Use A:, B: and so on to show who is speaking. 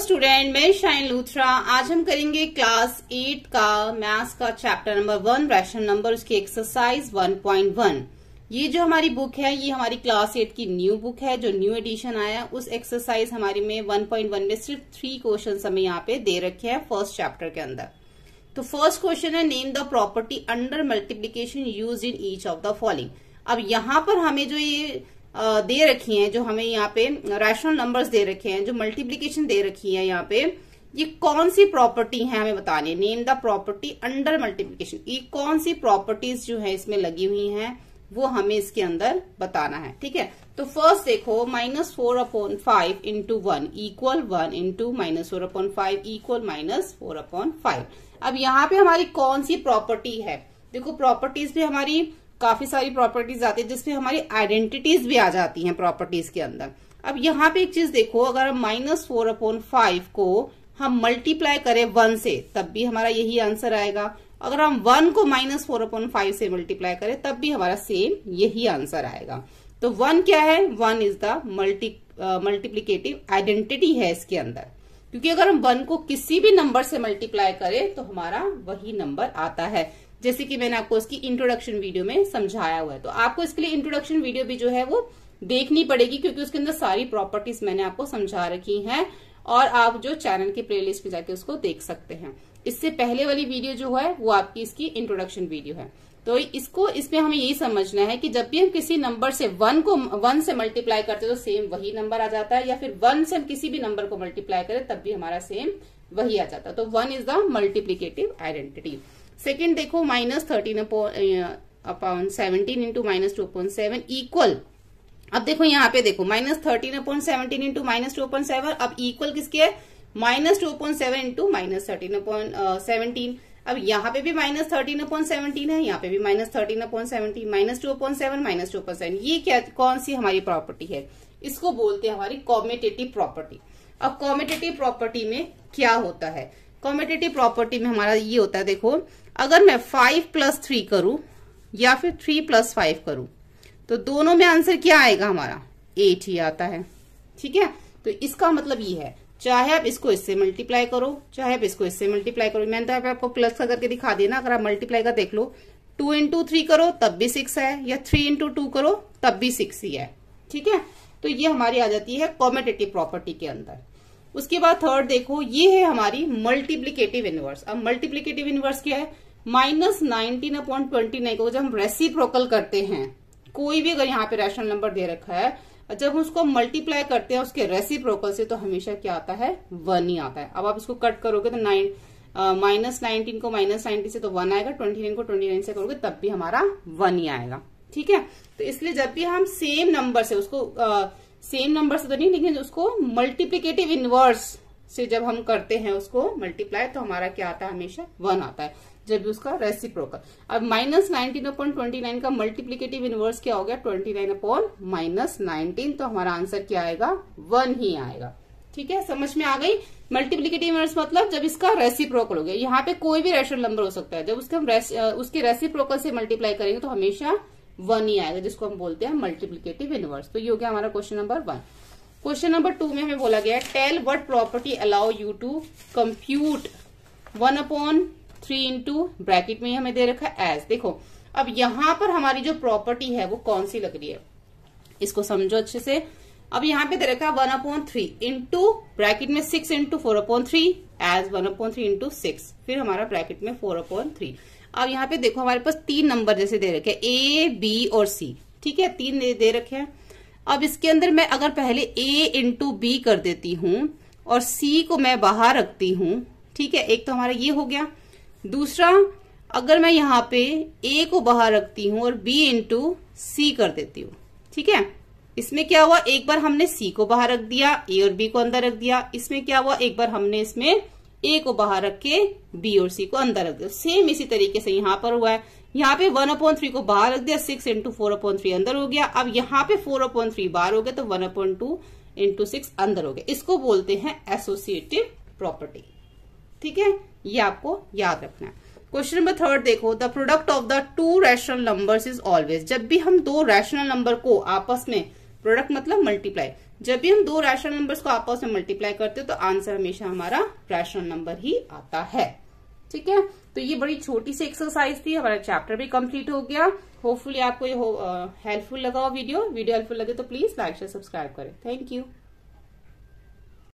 A: Student, मैं shine Luthra. आज हम करेंगे क्लास एट का मैथ्स का chapter number one, rational number, उसकी एक्सरसाइज 1.1 ये जो हमारी बुक है, ये हमारी क्लास एट की न्यू बुक है, जो न्यू एडिशन आया, उस एक्सरसाइज हमारी में 1.1 में सिर्फ़ थ्री क्वेश्चन हमें यहाँ पे दे रखे हैं फ़र्स्ट चैप्टर के अंदर। तो फ़र्स्ट क्वेश्चन है name the property under multiplication use in each of the following अब यहाँ पर हमें जो ये दे रखी हैं, जो हमें यहाँ पे रैशनल नंबर्स दे रखे हैं, जो मल्टीप्लीकेशन दे रखी है यहाँ पे, ये कौन सी प्रॉपर्टी है हमें बतानी name the property under multiplication ये कौन सी प्रॉपर्टीज़ जो है इसमें लगी हुई हैं, वो हमें इसके अंदर बताना है, ठीक है? तो फ़र्स्ट देखो minus four upon five into one equal one into minus four upon five equal minus four upon five अब यहाँ पे हमारी कौन सी प्रॉपर्टी है? देखो प्रॉपर्टीज़ भी हमारी काफ़ी सारी प्रॉपर्टीज़ आती है जिसमें हमारी आइडेंटिटीज भी आ जाती हैं प्रॉपर्टीज़ के अंदर। अब यहाँ पे एक चीज़ देखो, अगर हम माइनस फोर अपॉन फाइव को हम मल्टीप्लाई करें वन से, तब भी हमारा यही आंसर आएगा। अगर हम वन को माइनस फोर अपॉन फाइव से मल्टीप्लाई करें, तब भी हमारा सेम यही आंसर आएगा। तो वन क्या है? One is the multi multiplicative identity है इसके अंदर। क्योंकि अगर हम वन को किसी भी नंबर से मल्टीप्लाई करें तो हमारा वही नंबर आता है। जैसे कि मैंने आपको इसकी इंट्रोडक्शन वीडियो में समझाया हुआ है। तो आपको इसके लिए इंट्रोडक्शन वीडियो भी जो है वो देखनी पड़ेगी, क्योंकि उसके अंदर सारी प्रॉपर्टीज़ मैंने आपको समझा रखी हैं और आप जो चैनल की प्लेलिस्ट में जाके उसको देख सकते हैं। इससे पहले वाली वीडियो जो है, वो आपकी इसकी इंट्रोडक्शन वीडियो है। तो इसको, इसमें हमें यही समझना है कि जब भी हम किसी नंबर से वन को वन से मल्टीप्लाई करते हैं तो सेम वही नंबर आ जाता है, या फिर वन से हम किसी भी नंबर को मल्टीप्लाई करें, तब भी हमारा सेम वही आ जाता है। तो one is the multiplicative identity second देखो minus thirteen upon seventeen into minus two upon seven equal अब देखो, यहाँ पे देखो minus thirteen upon seventeen into minus two upon seven अब इक्वल किसके है? Minus two upon seven into minus thirteen upon seventeen अब यहाँ पे भी माइनस थर्टीन अपॉन सेवनटीन है, यहाँ पे भी minus thirteen upon seventeen minus two upon seven minus two upon seven ये क्या, कौन सी हमारी प्रॉपर्टी है? इसको बोलते हैं हमारी कॉमेटेटिव प्रॉपर्टी अब कॉमेटेटिव प्रॉपर्टी में क्या होता है? कॉमेटेटिव प्रॉपर्टी में हमारा ये होता है, देखो अगर मैं फाइव प्लस थ्री करूँ या फिर थ्री प्लस फाइव करूँ तो दोनों में आंसर क्या आएगा हमारा? एट ही आता है। ठीक है? तो इसका मतलब ये है, चाहे आप इसको इससे मल्टीप्लाई करो, चाहे आप इसको इससे मल्टीप्लाई करो। मैंने तो आपको प्लस का करके दिखा देना अगर आप मल्टीप्लाई का देख लो टू इंटू थ्री करो, तब भी सिक्स है, या थ्री इंटू टू करो, तब भी सिक्स ही है। ठीक है? तो ये हमारी आ जाती है कॉमेटेटिव प्रॉपर्टी के अंदर। उसके बाद थर्ड देखो, ये है हमारी मल्टीप्लीकेटिव इनवर्स अब मल्टीप्लीकेटिव इनवर्स क्या है? Minus nineteen upon twenty nine को जब हम रेसिप्रोकल करते हैं, कोई भी अगर यहाँ पे रैशनल नंबर दे रखा है, जब हम उसको मल्टीप्लाई करते हैं उसके रेसिप्रोकल से तो हमेशा क्या आता है? वन ही आता है। अब आप इसको कट करोगे तो नाइन माइनस नाइनटीन को माइनस नाइनटी से तो वन आएगा ट्वेंटी नाइन को ट्वेंटी नाइन से करोगे, तब भी हमारा वन ही आएगा। ठीक है? तो इसलिए जब भी हम सेम नंबर से, उसको सेम नंबर से तो नहीं, लेकिन उसको मल्टीप्लीकेटिव इनवर्स से जब हम करते हैं उसको मल्टीप्लाई तो हमारा क्या आता है? हमेशा वन आता है, जब उसका रेसिप्रोकल अब minus nineteen upon twenty nine का मल्टीप्लीकेटिव इनवर्स क्या हो गया? Twenty nine upon minus nineteen तो हमारा आंसर क्या आएगा? वन ही आएगा। ठीक है? समझ में आ गई? मल्टीप्लीकेटिव इनवर्स मतलब जब इसका रेसिप्रोकल हो गया। यहाँ पे कोई भी रेशनल नंबर हो सकता है। जब उसके हम उसके रेसिप्रोकल से मल्टीप्लाई करेंगे तो हमेशा वन ही आएगा, जिसको हम बोलते हैं मल्टीप्लीकेटिव इनवर्स तो ये हो गया हमारा question number one question number two में हमें बोला गया tell what property allow you to compute one upon three into bracket में हमें दे रखा है एज देखो, अब यहाँ पर हमारी जो प्रॉपर्टी है वो कौन सी लग रही है? इसको समझो अच्छे से। अब यहाँ पे दे रखा है one upon three into bracket में six into four upon three as one upon three into six फिर हमारा ब्रैकेट में फोर अपॉन थ्री अब यहाँ पे देखो हमारे पास तीन नंबर जैसे दे रखे ए बी और सी ठीक है, तीन दे रखे हैं। अब इसके अंदर मैं अगर पहले ए इंटू बी कर देती हूँ और सी को मैं बाहर रखती हूँ, ठीक है, एक तो हमारा ये हो गया। दूसरा, अगर मैं यहाँ पे ए को बाहर रखती हूँ और बी इंटू सी कर देती हूँ, ठीक है, इसमें क्या हुआ? एक बार हमने सी को बाहर रख दिया ए और बी को अंदर रख दिया। इसमें क्या हुआ? एक बार हमने इसमें ए को बाहर रख के बी और सी को अंदर रख दिया सेम इसी तरीके से यहाँ पर हुआ है। यहाँ पे वन अपॉइंट थ्री को बाहर रख दिया six into four upon three अंदर हो गया। अब यहाँ पे फोर अपॉइंट थ्री बाहर हो गया तो one upon two into six अंदर हो गया। इसको बोलते हैं एसोसिएटिव प्रॉपर्टी ठीक है? ये आपको याद रखना है। क्वेश्चन नंबर थर्ड देखो। The product of the two rational numbers is always जब भी हम दो रैशनल नंबर को आपस में प्रोडक्ट मतलब मल्टीप्लाई जब भी हम दो रैशनल नंबर्स को आपस में मल्टीप्लाई करते हैं तो आंसर हमेशा हमारा रैशनल नंबर ही आता है। ठीक है? तो ये बड़ी छोटी सी एक्सरसाइज थी, हमारा चैप्टर भी कंप्लीट हो गया। होपफुली आपको ये हेल्पफुल लगा हो वीडियो वीडियो हेल्पफुल लगे तो प्लीज़ लाइक शेयर सब्सक्राइब करें। Thank you